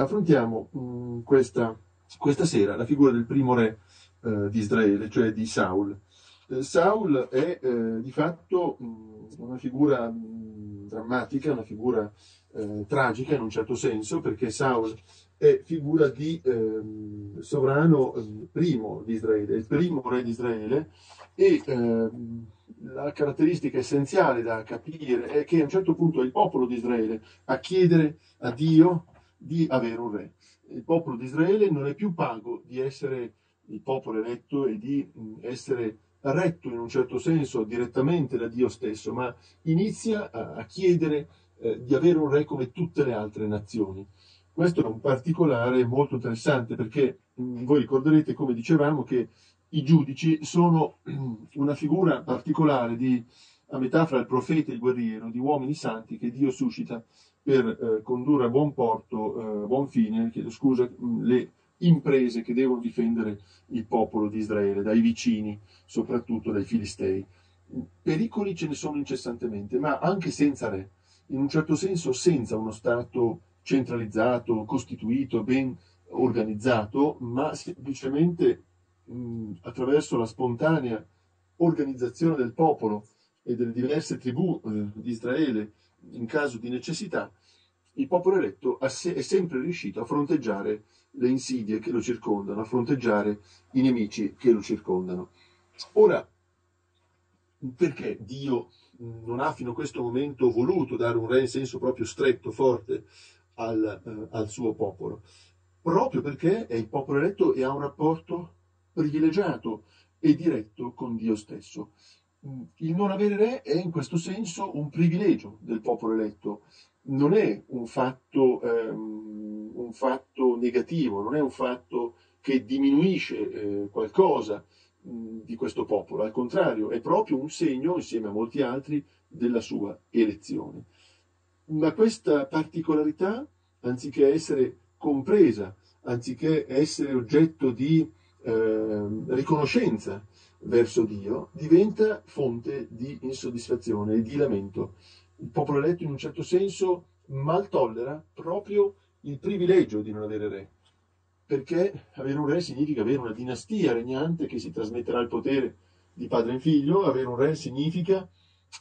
Affrontiamo mh, questa, questa, sera la figura del primo re eh, di Israele, cioè di Saul. Eh, Saul è eh, di fatto mh, una figura mh, drammatica, una figura eh, tragica in un certo senso, perché Saul è figura di ehm, sovrano ehm, primo di Israele, il primo re di Israele e ehm, la caratteristica essenziale da capire è che a un certo punto è il popolo di Israele a chiedere a Dio di avere un re. Il popolo di Israele non è più pago di essere il popolo eletto e di essere retto in un certo senso direttamente da Dio stesso, ma inizia a, chiedere eh, di avere un re come tutte le altre nazioni. Questo è un particolare molto interessante perché mh, voi ricorderete, come dicevamo, che i giudici sono una figura particolare di, a metà fra il profeta e il guerriero, di uomini santi che Dio suscita per eh, condurre a buon porto, eh, buon fine, chiedo scusa, le imprese che devono difendere il popolo di Israele dai vicini, soprattutto dai filistei. Pericoli ce ne sono incessantemente, ma anche senza re, in un certo senso senza uno Stato centralizzato, costituito, ben organizzato, ma semplicemente mh, attraverso la spontanea organizzazione del popolo e delle diverse tribù eh, di Israele in caso di necessità, il popolo eletto è sempre riuscito a fronteggiare le insidie che lo circondano, a fronteggiare i nemici che lo circondano. Ora, perché Dio non ha fino a questo momento voluto dare un re in senso proprio stretto, forte al, eh, al suo popolo? Proprio perché è il popolo eletto e ha un rapporto privilegiato e diretto con Dio stesso. Il non avere re è in questo senso un privilegio del popolo eletto, non è un fatto, ehm, un fatto negativo, non è un fatto che diminuisce eh, qualcosa mh, di questo popolo, al contrario, è proprio un segno, insieme a molti altri, della sua elezione. Ma questa particolarità, anziché essere compresa, anziché essere oggetto di eh, riconoscenza verso Dio, diventa fonte di insoddisfazione e di lamento. Il popolo eletto in un certo senso mal tollera proprio il privilegio di non avere re, perché avere un re significa avere una dinastia regnante che si trasmetterà il potere di padre in figlio, avere un re significa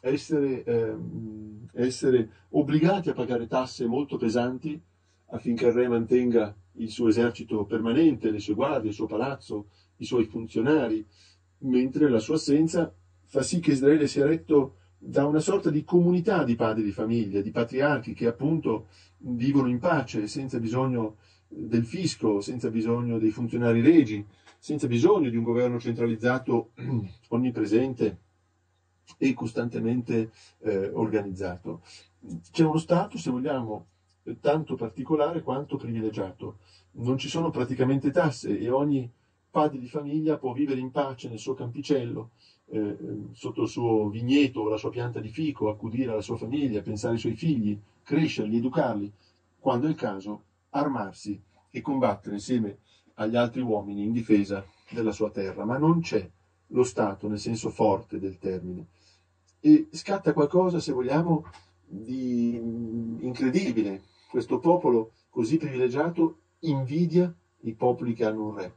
essere, ehm, essere obbligati a pagare tasse molto pesanti affinché il re mantenga il suo esercito permanente, le sue guardie, il suo palazzo, i suoi funzionari, mentre la sua assenza fa sì che Israele sia retto da una sorta di comunità di padri di famiglia, di patriarchi che appunto vivono in pace, senza bisogno del fisco, senza bisogno dei funzionari regi, senza bisogno di un governo centralizzato onnipresente e costantemente eh, organizzato. C'è uno Stato, se vogliamo, tanto particolare quanto privilegiato. Non ci sono praticamente tasse e ogni padre di famiglia può vivere in pace nel suo campicello, eh, sotto il suo vigneto o la sua pianta di fico, accudire alla sua famiglia, pensare ai suoi figli, crescerli, educarli, quando è il caso armarsi e combattere insieme agli altri uomini in difesa della sua terra. Ma non c'è lo Stato nel senso forte del termine. E scatta qualcosa, se vogliamo, di incredibile. Questo popolo così privilegiato invidia i popoli che hanno un re,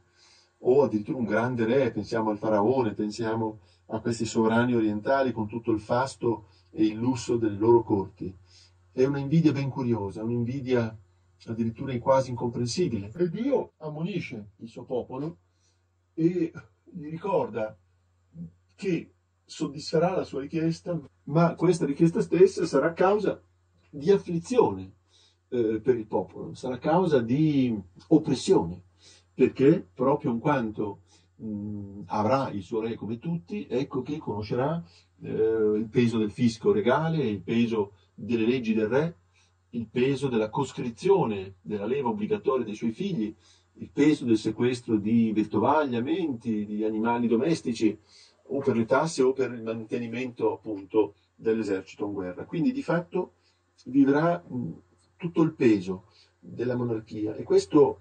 o addirittura un grande re, pensiamo al faraone, pensiamo a questi sovrani orientali con tutto il fasto e il lusso delle loro corti. È una invidia ben curiosa, un'invidia addirittura quasi incomprensibile. E Dio ammonisce il suo popolo e gli ricorda che soddisferà la sua richiesta, ma questa richiesta stessa sarà causa di afflizione eh, per il popolo, sarà causa di oppressione, perché proprio in quanto mh, avrà il suo re come tutti, ecco che conoscerà eh, il peso del fisco regale, il peso delle leggi del re, il peso della coscrizione della leva obbligatoria dei suoi figli, il peso del sequestro di vettovagliamenti, di animali domestici, o per le tasse o per il mantenimento appunto dell'esercito in guerra. Quindi di fatto vivrà mh, tutto il peso della monarchia e questo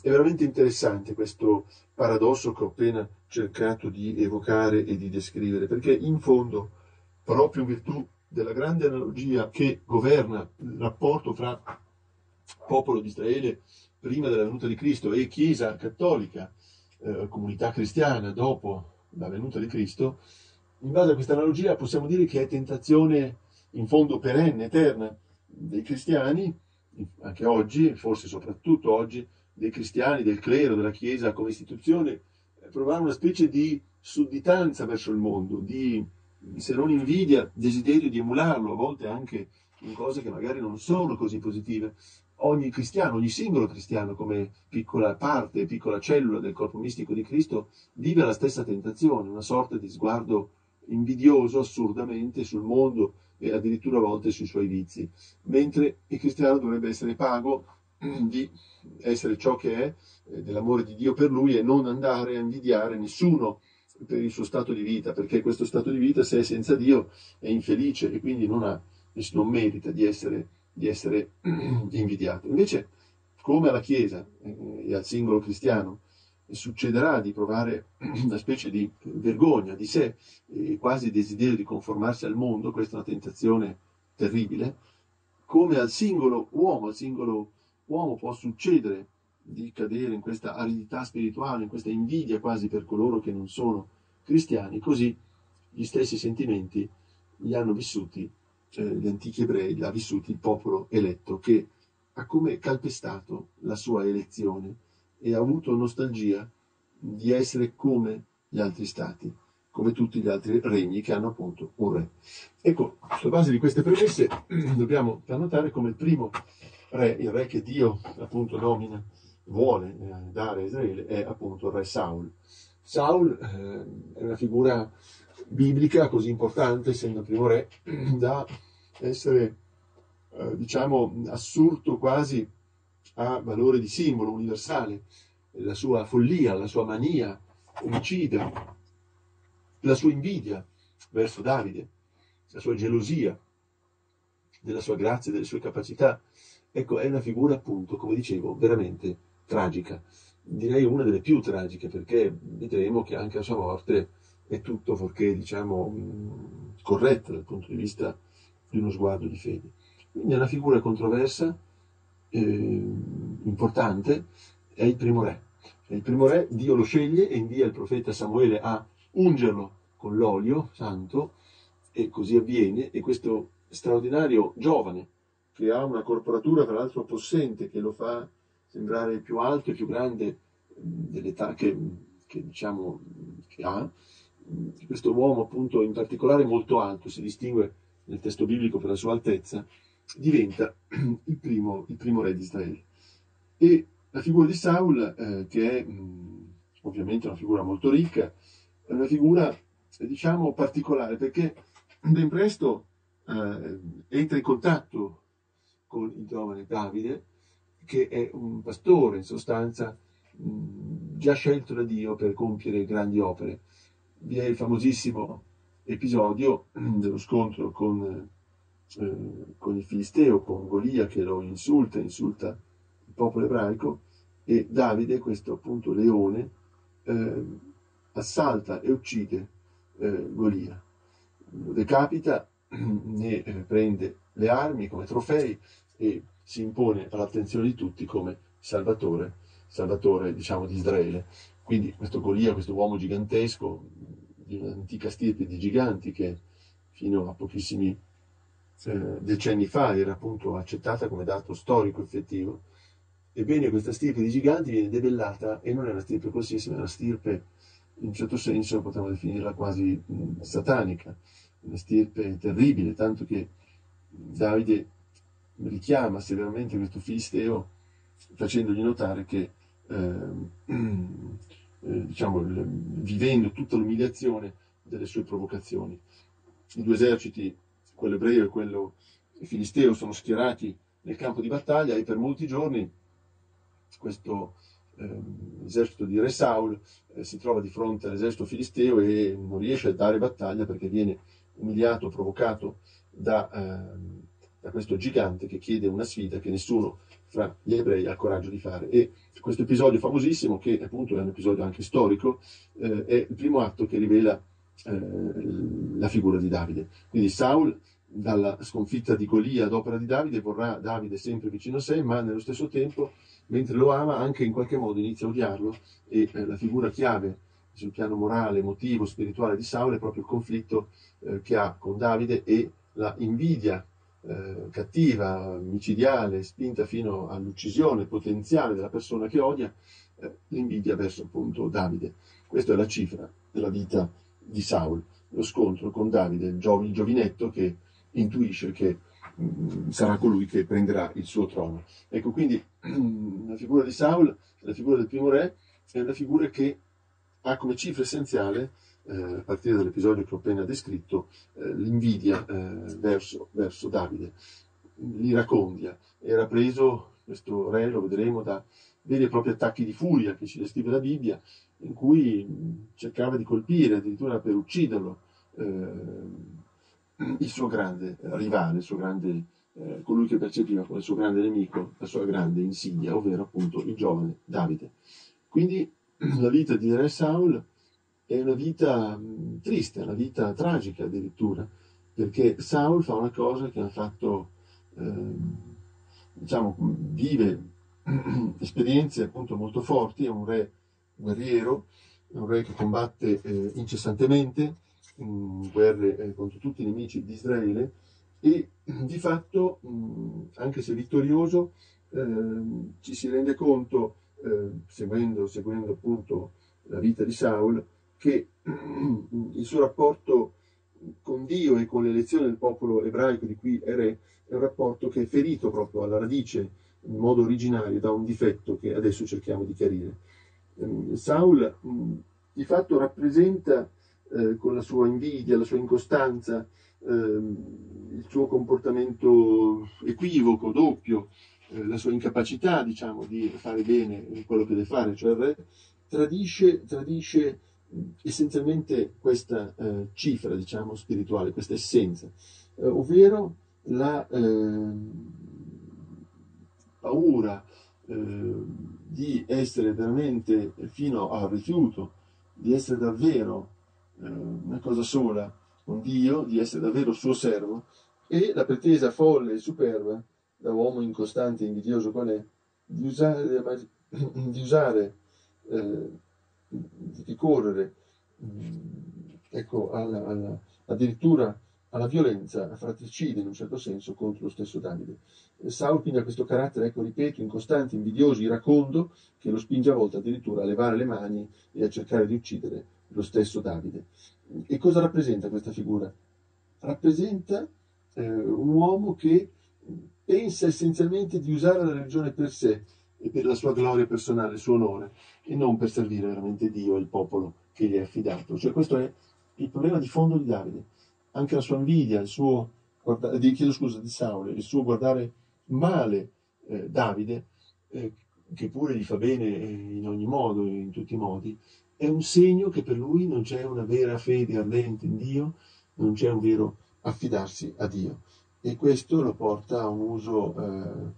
è veramente interessante, questo paradosso che ho appena cercato di evocare e di descrivere, perché in fondo, proprio in virtù della grande analogia che governa il rapporto fra popolo di Israele prima della venuta di Cristo e Chiesa cattolica, eh, comunità cristiana dopo la venuta di Cristo, in base a questa analogia possiamo dire che è tentazione in fondo perenne, eterna dei cristiani, anche oggi, forse soprattutto oggi, dei cristiani, del clero, della Chiesa come istituzione, provare una specie di sudditanza verso il mondo, di, se non invidia, desiderio di emularlo, a volte anche in cose che magari non sono così positive. Ogni cristiano, ogni singolo cristiano, come piccola parte, piccola cellula del corpo mistico di Cristo, vive la stessa tentazione, una sorta di sguardo invidioso assurdamente sul mondo e addirittura a volte sui suoi vizi, mentre il cristiano dovrebbe essere pago di essere ciò che è, eh, dell'amore di Dio per lui e non andare a invidiare nessuno per il suo stato di vita, perché questo stato di vita, se è senza Dio, è infelice e quindi non, ha, non merita di essere, di essere invidiato. Invece, come alla Chiesa eh, e al singolo cristiano, succederà di provare una specie di vergogna di sé e quasi desiderio di conformarsi al mondo, questa è una tentazione terribile, come al singolo uomo, al singolo uomo può succedere di cadere in questa aridità spirituale, in questa invidia quasi per coloro che non sono cristiani, così gli stessi sentimenti li hanno vissuti cioè, gli antichi ebrei, li ha vissuti il popolo eletto che ha come calpestato la sua elezione e ha avuto nostalgia di essere come gli altri stati, come tutti gli altri regni che hanno appunto un re. Ecco, sulla base di queste premesse dobbiamo notare come il primo re, il re che Dio appunto nomina, vuole eh, dare a Israele, è appunto il re Saul. Saul eh, è una figura biblica così importante, essendo il primo re, da essere, eh, diciamo, assurdo quasi a valore di simbolo universale, la sua follia, la sua mania omicida, la sua invidia verso Davide, la sua gelosia della sua grazia, delle sue capacità. Ecco, è una figura appunto, come dicevo, veramente tragica. Direi una delle più tragiche perché vedremo che anche la sua morte è tutto fuorché, diciamo, corretta dal punto di vista di uno sguardo di fede. Quindi è una figura controversa, eh, importante, è il primo re. È il primo re, Dio lo sceglie e invia il profeta Samuele a ungerlo con l'olio santo e così avviene e questo straordinario giovane che ha una corporatura tra l'altro possente che lo fa sembrare più alto e più grande dell'età che, che, diciamo, che ha, questo uomo appunto in particolare molto alto, si distingue nel testo biblico per la sua altezza, diventa il primo, il primo re di Israele. E la figura di Saul, eh, che è ovviamente una figura molto ricca, è una figura, diciamo, particolare, perché ben presto eh, entra in contatto con il giovane Davide, che è un pastore, in sostanza, già scelto da Dio per compiere grandi opere. Vi è il famosissimo episodio dello scontro con, eh, con il Filisteo, con Golia che lo insulta, insulta il popolo ebraico e Davide, questo appunto leone, eh, assalta e uccide eh, Golia. Lo decapita, ne eh, prende le armi come trofei e si impone all'attenzione di tutti come salvatore, salvatore diciamo di Israele. Quindi questo Golia, questo uomo gigantesco, di un'antica stirpe di giganti che fino a pochissimi eh, decenni fa era appunto accettata come dato storico effettivo. Ebbene, questa stirpe di giganti viene debellata e non è una stirpe qualsiasi, ma è una stirpe, in un certo senso potremmo definirla quasi mh, satanica, una stirpe terribile, tanto che Davide richiama severamente questo filisteo facendogli notare che eh, eh, diciamo, vivendo tutta l'umiliazione delle sue provocazioni. I due eserciti, quello ebreo e quello filisteo, sono schierati nel campo di battaglia e per molti giorni questo eh, esercito di Re Saul eh, si trova di fronte all'esercito filisteo e non riesce a dare battaglia perché viene umiliato, provocato da, ehm, da questo gigante che chiede una sfida che nessuno fra gli ebrei ha il coraggio di fare. E questo episodio famosissimo, che appunto è un episodio anche storico, eh, è il primo atto che rivela eh, la figura di Davide. Quindi Saul dalla sconfitta di Golia ad opera di Davide, vorrà Davide sempre vicino a sé, ma nello stesso tempo, mentre lo ama, anche in qualche modo inizia a odiarlo e eh, la figura chiave sul piano morale, emotivo, spirituale di Saul è proprio il conflitto eh, che ha con Davide e la invidia eh, cattiva, micidiale, spinta fino all'uccisione potenziale della persona che odia, eh, l'invidia verso appunto Davide. Questa è la cifra della vita di Saul, lo scontro con Davide, il, gio- il giovinetto che intuisce che mh, mm, sarà colui che prenderà il suo trono. Ecco, quindi la figura di Saul, la figura del primo re, è una figura che ha come cifra essenziale, eh, a partire dall'episodio che ho appena descritto, eh, l'invidia eh, verso, verso, Davide, l'iracondia. Era preso, questo re, lo vedremo, da veri e propri attacchi di furia che ci descrive la Bibbia, in cui cercava di colpire, addirittura per ucciderlo, eh, il suo grande rivale, il suo grande, eh, colui che percepiva come il suo grande nemico, la sua grande insidia, ovvero appunto il giovane Davide. Quindi la vita di Re Saul è una vita mh, triste, una vita tragica addirittura, perché Saul fa una cosa che ha fatto, eh, diciamo, vive esperienze appunto molto forti, è un re guerriero, è un re che combatte eh, incessantemente, in guerre eh, contro tutti i nemici di Israele e di fatto, mh, anche se vittorioso, eh, ci si rende conto, eh, seguendo, seguendo, appunto la vita di Saul, che il suo rapporto con Dio e con l'elezione del popolo ebraico di cui è re è un rapporto che è ferito proprio alla radice in modo originario da un difetto che adesso cerchiamo di chiarire. Ehm, Saul di fatto rappresenta eh, con la sua invidia, la sua incostanza, eh, il suo comportamento equivoco, doppio, eh, la sua incapacità, diciamo, di fare bene quello che deve fare, cioè il re, tradisce, tradisce essenzialmente questa eh, cifra, diciamo, spirituale, questa essenza, eh, ovvero la ehm, paura di essere veramente fino al rifiuto, di essere davvero eh, una cosa sola con Dio, di essere davvero suo servo, e la pretesa folle e superba, da uomo incostante e invidioso qual è, di usare, di usare eh, di ricorrere mm, ecco, alla, alla, addirittura alla violenza fratricida in un certo senso contro lo stesso Davide. Saul quindi ha questo carattere, ecco, ripeto, incostante, invidioso, iracondo, che lo spinge a volte addirittura a levare le mani e a cercare di uccidere lo stesso Davide. E cosa rappresenta questa figura? Rappresenta eh, un uomo che pensa essenzialmente di usare la religione per sé per la sua gloria personale, il suo onore, e non per servire veramente Dio e il popolo che gli è affidato. Cioè questo è il problema di fondo di Davide. Anche la sua invidia, il suo, guarda, di, chiedo scusa, di Saul, il suo guardare male eh, Davide, eh, che pure gli fa bene in ogni modo, in tutti i modi, è un segno che per lui non c'è una vera fede ardente in Dio, non c'è un vero affidarsi a Dio. E questo lo porta a un uso eh,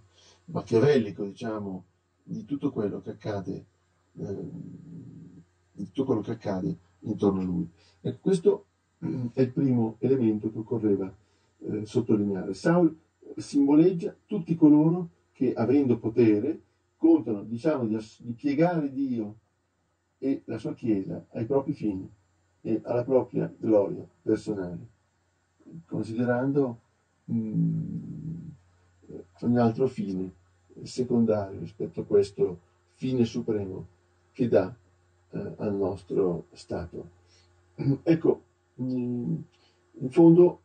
machiavellico, diciamo, di tutto quello che accade, eh, di tutto quello che accade intorno a lui. E questo è il primo elemento che occorreva eh, sottolineare. Saul simboleggia tutti coloro che, avendo potere, contano, diciamo, di, di piegare Dio e la sua Chiesa ai propri fini e alla propria gloria personale, considerando mh, mm, ogni altro fine secondario rispetto a questo fine supremo che dà eh, al nostro Stato. Ecco, mm, in fondo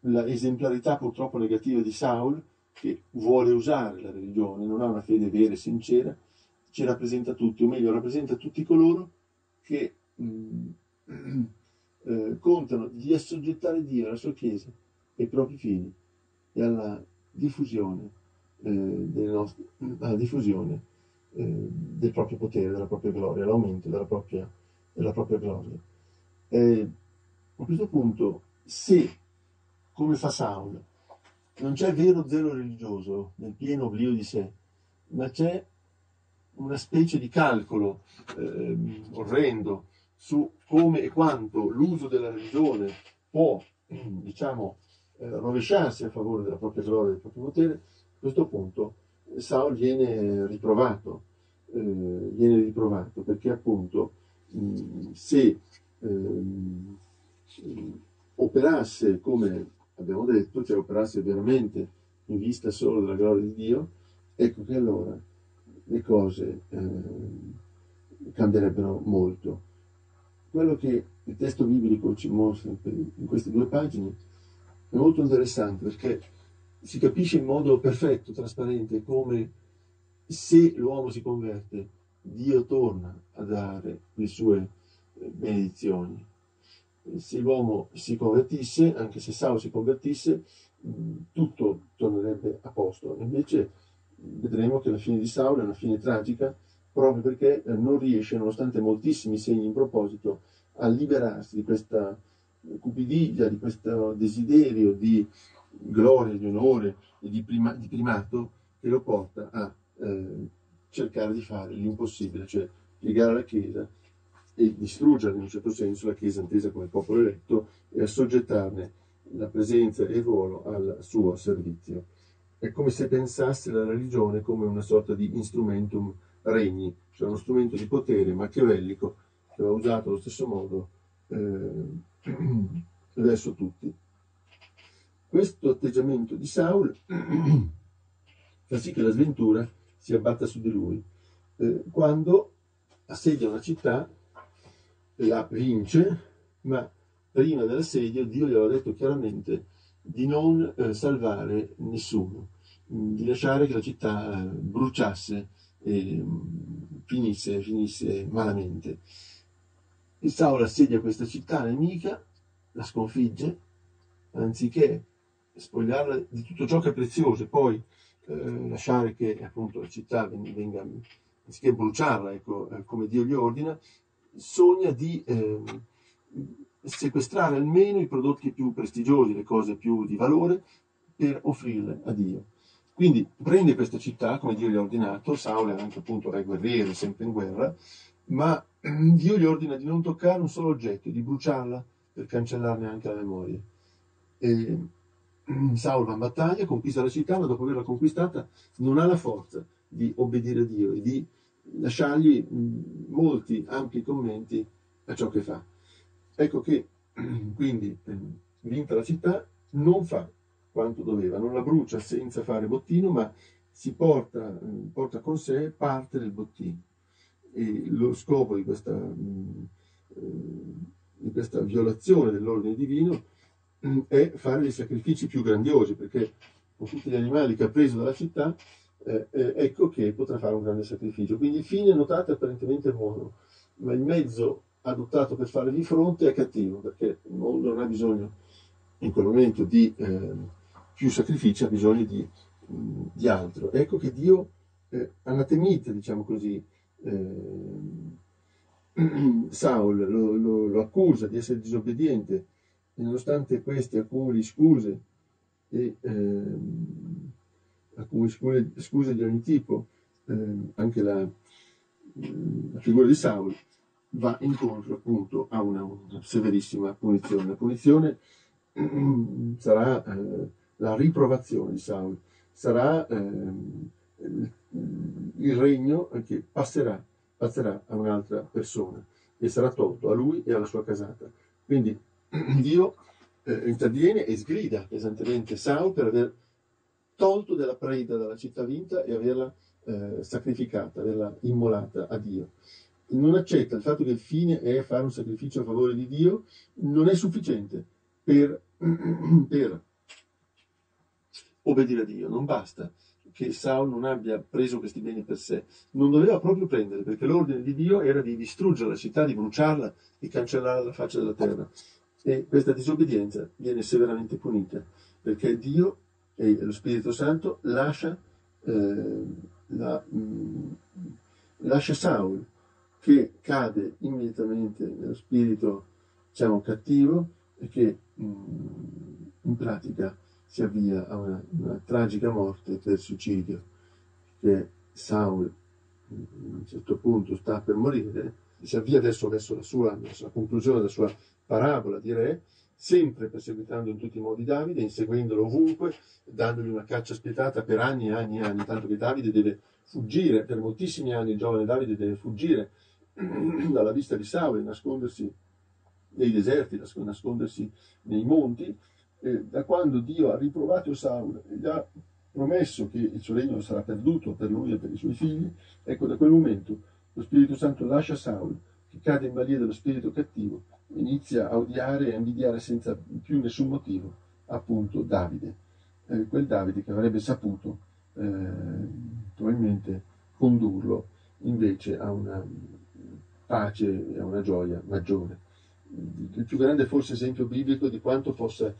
la esemplarità purtroppo negativa di Saul, che vuole usare la religione, non ha una fede vera e sincera, ci rappresenta tutti, o meglio rappresenta tutti coloro che mh, mm, eh, contano di assoggettare Dio alla sua Chiesa e ai propri fini e alla diffusione, nostre, alla diffusione eh, del proprio potere, della propria gloria, all'aumento della propria, della propria gloria. a questo punto, se, come fa Saul, non c'è vero zelo religioso nel pieno oblio di sé, ma c'è una specie di calcolo eh, orrendo su come e quanto l'uso della religione può, diciamo, eh, rovesciarsi a favore della propria gloria e del proprio potere, questo punto Saul viene riprovato, eh, viene riprovato perché appunto mh, se ehm, operasse come abbiamo detto, cioè operasse veramente in vista solo della gloria di Dio, ecco che allora le cose eh, cambierebbero molto. Quello che il testo biblico ci mostra in queste due pagine è molto interessante perché si capisce in modo perfetto, trasparente, come se l'uomo si converte, Dio torna a dare le sue eh, benedizioni. Se l'uomo si convertisse, anche se Saul si convertisse, tutto tornerebbe a posto. Invece vedremo che la fine di Saul è una fine tragica proprio perché eh, non riesce, nonostante moltissimi segni in proposito, a liberarsi di questa cupidiglia, di questo desiderio di gloria, di onore e di, prima, di primato che lo porta a eh, cercare di fare l'impossibile, cioè piegare la Chiesa e distruggere in un certo senso la Chiesa intesa come popolo eletto e assoggettarne la presenza e il ruolo al suo servizio. È come se pensasse la religione come una sorta di instrumentum regni, cioè uno strumento di potere machiavellico che va usato allo stesso modo eh, verso tutti. Questo atteggiamento di Saul fa sì che la sventura si abbatta su di lui. Eh, quando assedia una città, la vince, ma prima dell'assedio Dio gli aveva detto chiaramente di non eh, salvare nessuno, mm, di lasciare che la città eh, bruciasse e mm, finisse, finisse malamente. Il Saul assedia questa città nemica, la sconfigge, anziché spogliarla di tutto ciò che è prezioso e poi eh, lasciare che appunto la città venga, anziché bruciarla, ecco, eh, come Dio gli ordina, sogna di eh, sequestrare almeno i prodotti più prestigiosi, le cose più di valore, per offrirle a Dio. Quindi prende questa città, come Dio gli ha ordinato, Saul è anche appunto re guerriero, sempre in guerra, ma Dio gli ordina di non toccare un solo oggetto, di bruciarla per cancellarne anche la memoria. E Saul va in battaglia, conquista la città, ma dopo averla conquistata non ha la forza di obbedire a Dio e di lasciargli molti ampi commenti a ciò che fa. Ecco che quindi vinta la città non fa quanto doveva, non la brucia senza fare bottino, ma si porta, porta con sé parte del bottino. E lo scopo di questa, di questa violazione dell'ordine divino è fare dei sacrifici più grandiosi, perché con tutti gli animali che ha preso dalla città, eh, eh, ecco che potrà fare un grande sacrificio. Quindi il fine, notate, apparentemente è buono, ma il mezzo adottato per fare di fronte è cattivo, perché non ha bisogno in quel momento di eh, più sacrifici, ha bisogno di, mh, di altro. Ecco che Dio eh, anatemita, diciamo così, eh, Saul lo, lo, lo, accusa di essere disobbediente e nonostante questi accumuli scuse e ehm, accumuli scuse, scuse, di ogni tipo, ehm, anche la, la figura di Saul va incontro appunto a una, una severissima punizione. La punizione sarà eh, la riprovazione di Saul, sarà eh, il regno che passerà, passerà a un'altra persona e sarà tolto a lui e alla sua casata. Quindi Dio eh, interviene e sgrida pesantemente Saul per aver tolto della preda dalla città vinta e averla eh, sacrificata, averla immolata a Dio. Non accetta il fatto che il fine è fare un sacrificio a favore di Dio, non è sufficiente per, per obbedire a Dio, non basta che Saul non abbia preso questi beni per sé, non doveva proprio prendere, perché l'ordine di Dio era di distruggere la città, di bruciarla, di cancellare dalla faccia della terra. E questa disobbedienza viene severamente punita, perché Dio e lo Spirito Santo lascia, eh, la, mh, mm, lascia Saul che cade immediatamente nello spirito diciamo, cattivo e che mh, mm, in pratica si avvia a una, una, tragica morte per suicidio, che Saul mm, a un certo punto sta per morire, si avvia adesso verso la sua, verso la conclusione della sua parabola di re, sempre perseguitando in tutti i modi Davide, inseguendolo ovunque, dandogli una caccia spietata per anni e anni e anni, tanto che Davide deve fuggire, per moltissimi anni il giovane Davide deve fuggire dalla vista di Saul, nascondersi nei deserti, nascondersi nei monti, eh, da quando Dio ha riprovato Saul e gli ha promesso che il suo regno sarà perduto per lui e per i suoi figli, ecco da quel momento lo Spirito Santo lascia Saul, che cade in balia dello spirito cattivo, inizia a odiare e a invidiare senza più nessun motivo, appunto Davide, eh, quel Davide che avrebbe saputo eh, probabilmente condurlo invece a una pace e a una gioia maggiore. Il più grande forse esempio biblico di quanto possa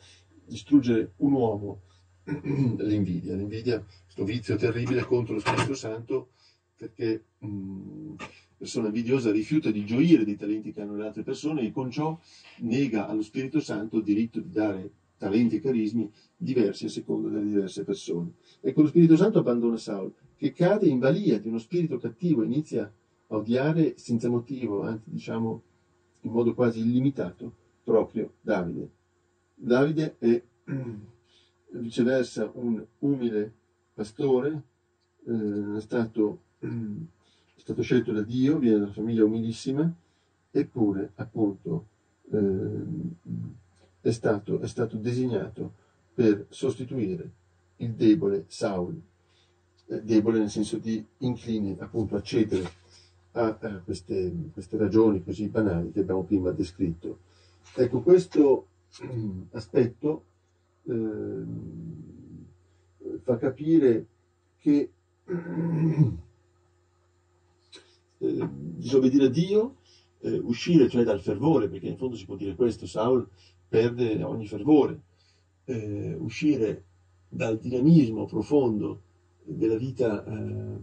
distruggere un uomo l'invidia. L'invidia, questo vizio terribile contro lo Spirito Santo, perché mh, persona invidiosa rifiuta di gioire dei talenti che hanno le altre persone e con ciò nega allo Spirito Santo il diritto di dare talenti e carismi diversi a seconda delle diverse persone. Ecco, lo Spirito Santo abbandona Saul, che cade in balia di uno spirito cattivo, inizia a odiare senza motivo, anzi diciamo in modo quasi illimitato, proprio Davide. Davide è viceversa un umile pastore, eh, è, stato, stato, scelto da Dio, viene da una famiglia umilissima, eppure appunto eh, è, stato, è stato designato per sostituire il debole Saul, eh, debole nel senso di incline appunto a cedere a, a queste, queste ragioni così banali che abbiamo prima descritto. Ecco, questo aspetto eh, fa capire che eh, disobbedire a Dio, eh, uscire cioè dal fervore, perché in fondo si può dire questo, Saul perde ogni fervore, eh, uscire dal dinamismo profondo della vita eh,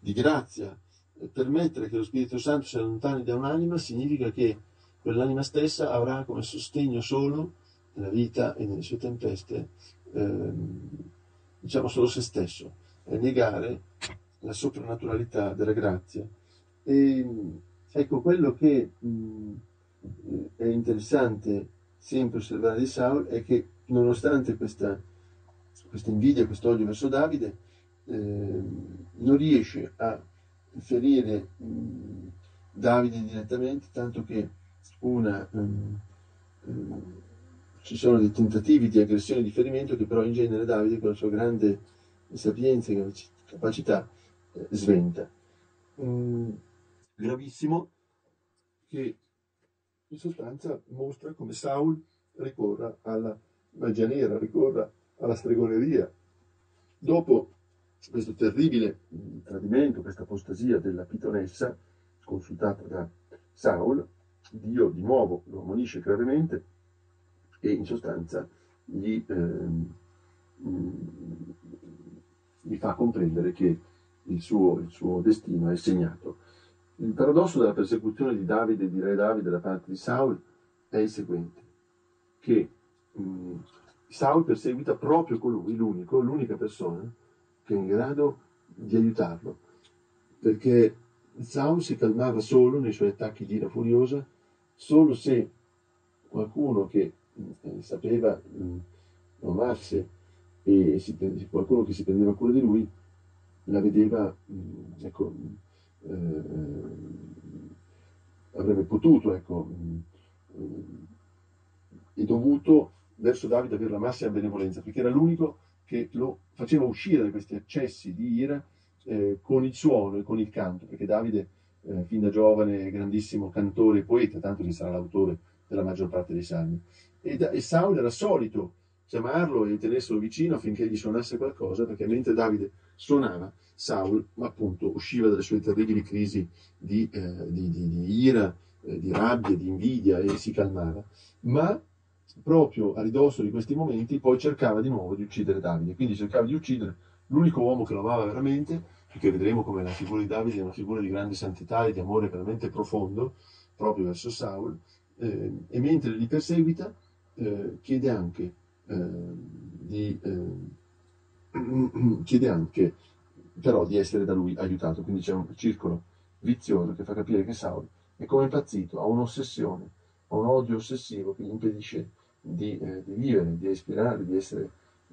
di grazia, permettere che lo Spirito Santo si allontani da un'anima significa che quell'anima stessa avrà come sostegno solo nella vita e nelle sue tempeste, ehm, diciamo solo se stesso, è negare la soprannaturalità della grazia. E ecco quello che mh, è interessante sempre osservare di Saul è che nonostante questa, questa invidia, questo odio verso Davide, eh, non riesce a ferire mh, Davide direttamente, tanto che una, um, um, ci sono dei tentativi di aggressione e di ferimento che però in genere Davide con la sua grande sapienza e capacità eh, sventa. Mm, gravissimo che in sostanza mostra come Saul ricorra alla magia nera, ricorra alla stregoneria. Dopo questo terribile tradimento, questa apostasia della pitonessa, consultata da Saul, Dio di nuovo lo ammonisce gravemente e in sostanza gli, ehm, gli fa comprendere che il suo, il suo, destino è segnato. Il paradosso della persecuzione di Davide, di re Davide da parte di Saul, è il seguente, che mh, Saul perseguita proprio colui, l'unico, l'unica persona che è in grado di aiutarlo, perché Saul si calmava solo nei suoi attacchi di ira furiosa, solo se qualcuno che eh, sapeva amarsi e si, qualcuno che si prendeva cura di lui la vedeva, ecco, avrebbe potuto, ecco, e dovuto verso Davide avere la massima benevolenza, perché era l'unico che lo faceva uscire da questi accessi di ira eh, con il suono e con il canto, perché Davide, eh, fin da giovane, grandissimo cantore e poeta, tanto che sarà l'autore della maggior parte dei salmi. E, e Saul era solito chiamarlo e tenerselo vicino affinché gli suonasse qualcosa, perché mentre Davide suonava, Saul appunto usciva dalle sue terribili crisi di, eh, di, di, di ira, eh, di rabbia, di invidia e si calmava. Ma proprio a ridosso di questi momenti poi cercava di nuovo di uccidere Davide, quindi cercava di uccidere l'unico uomo che lo amava veramente, perché vedremo come la figura di Davide è una figura di grande santità e di amore veramente profondo, proprio verso Saul, eh, e mentre li perseguita eh, chiede anche eh, di eh, chiede anche però di essere da lui aiutato quindi c'è un circolo vizioso che fa capire che Saul è come impazzito ha un'ossessione ha un odio ossessivo che gli impedisce di, eh, di vivere, di respirare, di essere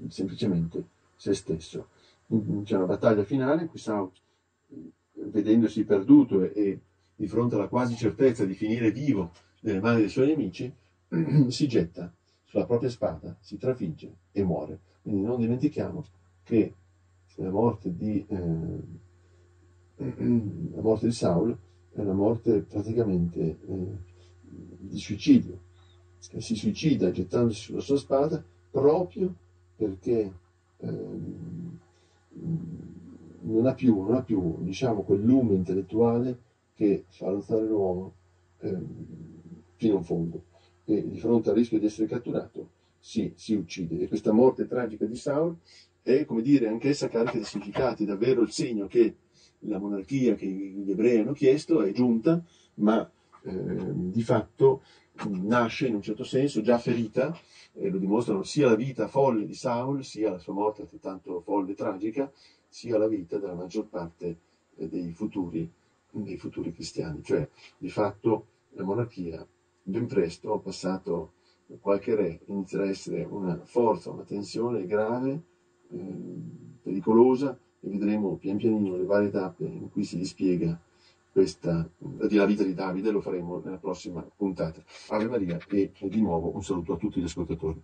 semplicemente se stesso. C'è una battaglia finale in cui Saul, vedendosi perduto e, e di fronte alla quasi certezza di finire vivo nelle mani dei suoi nemici, si getta sulla propria spada, si trafigge e muore. Quindi non dimentichiamo che la morte di, eh, la morte di Saul è una morte praticamente eh, di suicidio. Che si suicida gettandosi sulla sua spada proprio perché eh, non ha più, non ha più diciamo, quel lume intellettuale che fa alzare l'uomo eh, fino in fondo e di fronte al rischio di essere catturato si, si uccide. E questa morte tragica di Saul è, come dire, anch'essa carica di significati, davvero il segno che la monarchia che gli ebrei hanno chiesto è giunta, ma eh, di fatto nasce in un certo senso già ferita, e lo dimostrano sia la vita folle di Saul, sia la sua morte altrettanto folle e tragica, sia la vita della maggior parte eh, dei futuri, dei futuri cristiani. Cioè, di fatto, la monarchia ben presto, passato qualche re, inizierà a essere una forza, una tensione grave, eh, pericolosa, e vedremo pian pianino le varie tappe in cui si dispiega questa, la vita di Davide, lo faremo nella prossima puntata. Ave Maria e di nuovo un saluto a tutti gli ascoltatori.